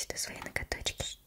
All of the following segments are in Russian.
сюда свои ноготочки.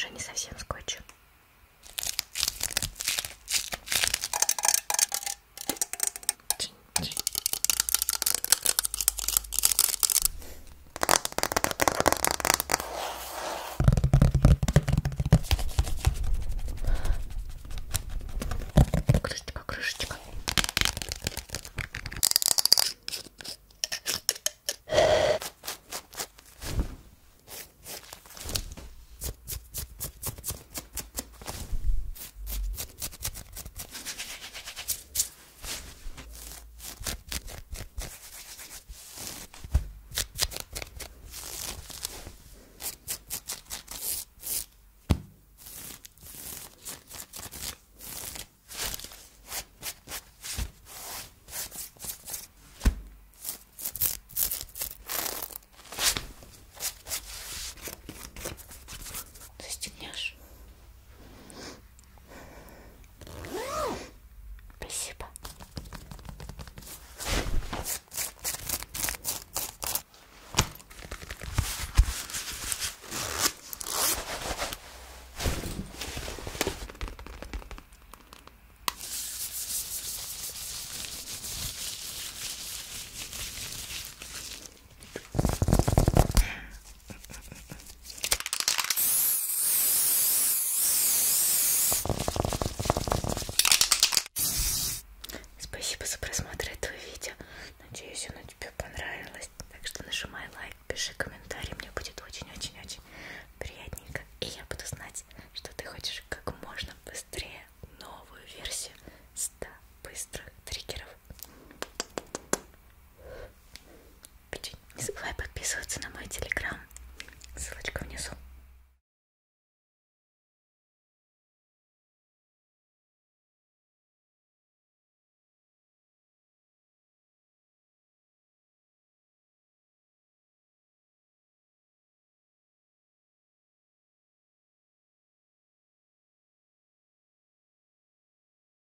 уже не совсем скотч. подписываться на мой телеграм. Ссылочка внизу.